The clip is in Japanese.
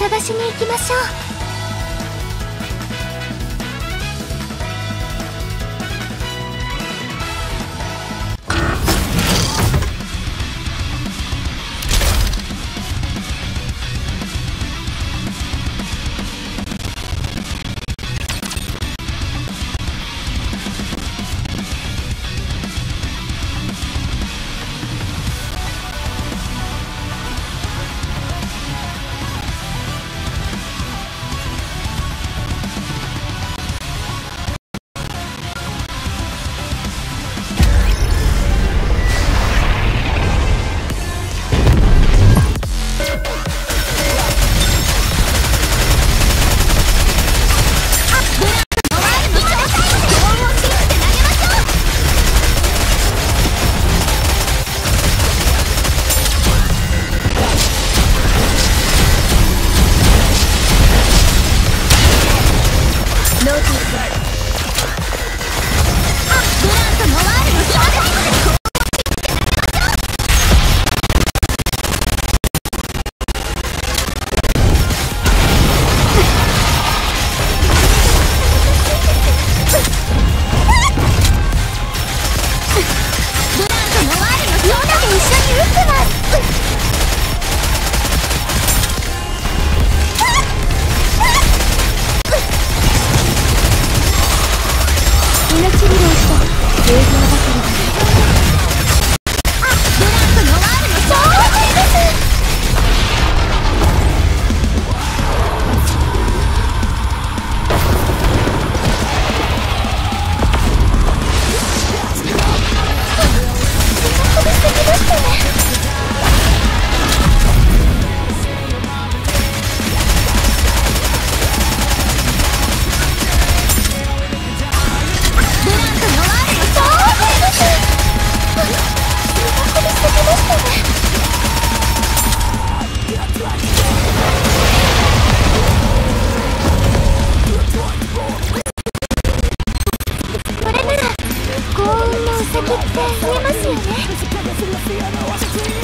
探しに行きましょう。Take me back. 営業ばかり石って見えますよね。